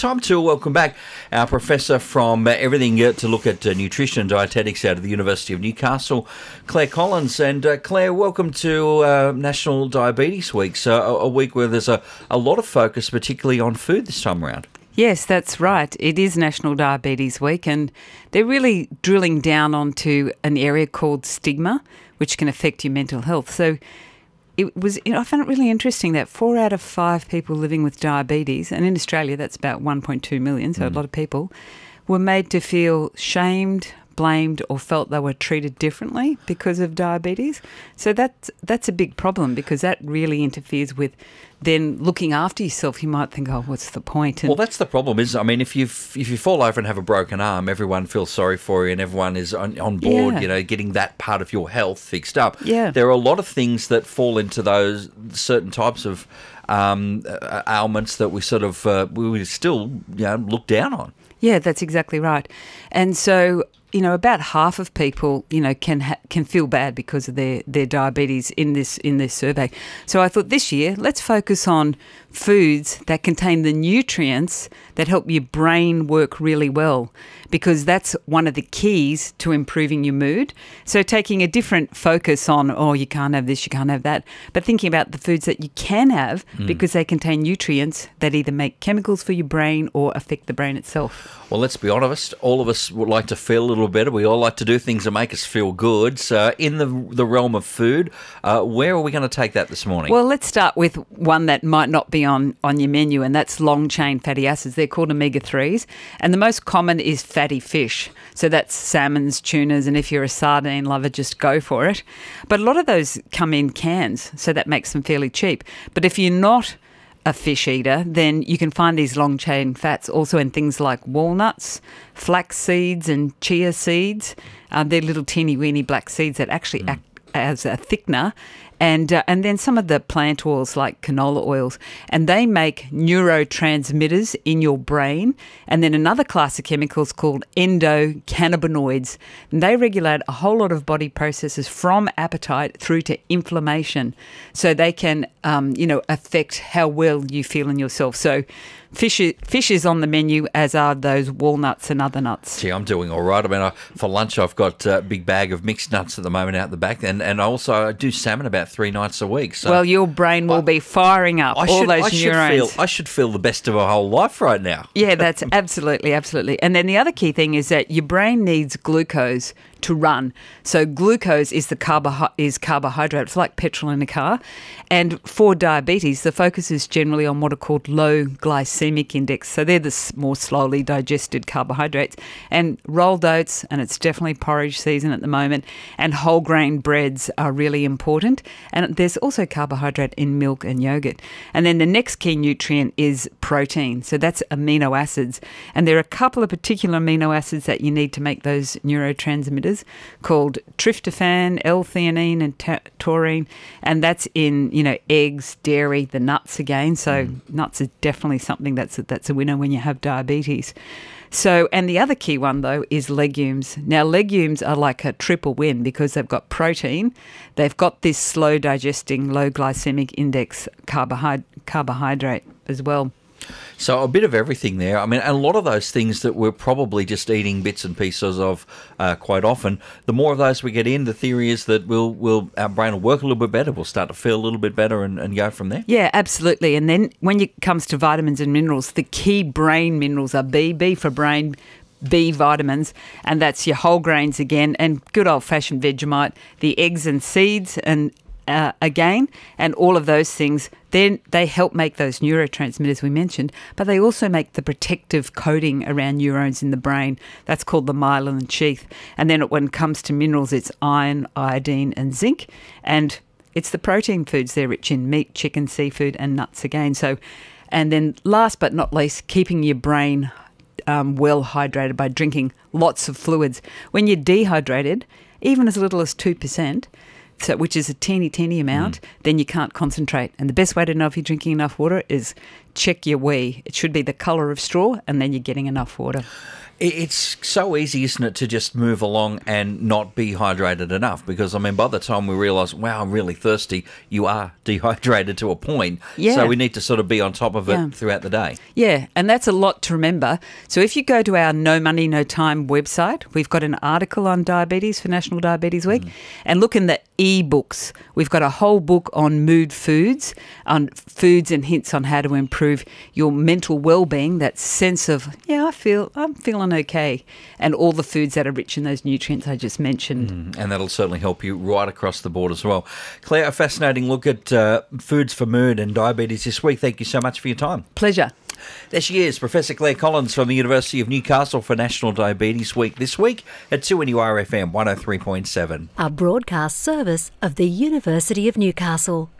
time to welcome back our professor from uh, Everything uh, to Look at uh, Nutrition and Dietetics out of the University of Newcastle, Clare Collins. And uh, Clare, welcome to uh, National Diabetes Week, so a, a week where there's a, a lot of focus, particularly on food this time around. Yes, that's right. It is National Diabetes Week, and they're really drilling down onto an area called stigma, which can affect your mental health. So it was you know, I found it really interesting that four out of five people living with diabetes, and in Australia that's about 1.2 million, so mm. a lot of people, were made to feel shamed, blamed, or felt they were treated differently because of diabetes. So that's that's a big problem because that really interferes with then looking after yourself, you might think, oh, what's the point? And well, that's the problem. Is I mean, if you if you fall over and have a broken arm, everyone feels sorry for you, and everyone is on, on board. Yeah. You know, getting that part of your health fixed up. Yeah, there are a lot of things that fall into those certain types of um, ailments that we sort of uh, we still you know look down on. Yeah, that's exactly right. And so you know, about half of people, you know, can ha- can feel bad because of their, their diabetes in this in this survey. So I thought this year, let's focus on foods that contain the nutrients that help your brain work really well, because that's one of the keys to improving your mood. So taking a different focus on, oh, you can't have this, you can't have that, but thinking about the foods that you can have mm. because they contain nutrients that either make chemicals for your brain or affect the brain itself. Well, let's be honest, all of us would like to feel a little better. We all like to do things that make us feel good. So, in the, the realm of food, uh, where are we going to take that this morning? Well, let's start with one that might not be on, on your menu, and that's long chain fatty acids. They're called omega 3s. And the most common is fatty fish. So, that's salmons, tunas, and if you're a sardine lover, just go for it. But a lot of those come in cans, so that makes them fairly cheap. But if you're not a fish eater, then you can find these long chain fats also in things like walnuts, flax seeds, and chia seeds. Uh, they're little teeny weeny black seeds that actually mm. act as a thickener and uh, and then some of the plant oils like canola oils, and they make neurotransmitters in your brain. And then another class of chemicals called endocannabinoids, and they regulate a whole lot of body processes from appetite through to inflammation, so they can um, you know affect how well you feel in yourself. So Fish, fish is on the menu, as are those walnuts and other nuts. Gee, I'm doing all right. I mean, I, for lunch, I've got a big bag of mixed nuts at the moment out the back, and, and also I do salmon about three nights a week. So well, your brain will I, be firing up I all should, those I neurons. Feel, I should feel the best of my whole life right now. Yeah, that's absolutely, absolutely. And then the other key thing is that your brain needs glucose to run. So glucose is the carbo- is carbohydrate. It's like petrol in a car. And for diabetes, the focus is generally on what are called low glycemic index. So they're the more slowly digested carbohydrates. And rolled oats, and it's definitely porridge season at the moment, and whole grain breads are really important. And there's also carbohydrate in milk and yogurt. And then the next key nutrient is protein. So that's amino acids. And there are a couple of particular amino acids that you need to make those neurotransmitters called tryptophan, L-theanine, and taurine, and that's in you know eggs, dairy, the nuts again. So mm. nuts is definitely something that's a, that's a winner when you have diabetes. So, and the other key one though is legumes. Now, legumes are like a triple win because they've got protein, they've got this slow digesting, low glycemic index carbohydrate, carbohydrate as well. So a bit of everything there. I mean, a lot of those things that we're probably just eating bits and pieces of uh, quite often. The more of those we get in, the theory is that we'll, we'll our brain will work a little bit better. We'll start to feel a little bit better and, and go from there. Yeah, absolutely. And then when it comes to vitamins and minerals, the key brain minerals are B, B for brain, B vitamins, and that's your whole grains again, and good old fashioned Vegemite, the eggs and seeds, and uh, again, and all of those things, then they help make those neurotransmitters we mentioned, but they also make the protective coating around neurons in the brain. That's called the myelin sheath. And then when it comes to minerals, it's iron, iodine, and zinc. And it's the protein foods they're rich in meat, chicken, seafood, and nuts again. So, and then last but not least, keeping your brain um, well hydrated by drinking lots of fluids. When you're dehydrated, even as little as 2%, so, which is a teeny, teeny amount, mm. then you can't concentrate. And the best way to know if you're drinking enough water is check your wee. It should be the colour of straw, and then you're getting enough water. It- It's so easy, isn't it, to just move along and not be hydrated enough? Because I mean, by the time we realise, wow, I'm really thirsty, you are dehydrated to a point. Yeah. So we need to sort of be on top of it Yeah. throughout the day. Yeah, and that's a lot to remember. So if you go to our No Money No Time website, we've got an article on diabetes for National Diabetes Week, mm. and look in the e-books. We've got a whole book on mood foods, on foods and hints on how to improve your mental well-being, that sense of, yeah, I feel I'm feeling okay, and all the foods that are rich in those nutrients I just mentioned. And that'll certainly help you right across the board as well. Clare, a fascinating look at uh, foods for mood and diabetes this week. Thank you so much for your time. Pleasure. There she is, Professor Clare Collins from the University of Newcastle for National Diabetes Week this week at 2NURFM 103.7. a broadcast service of the University of Newcastle.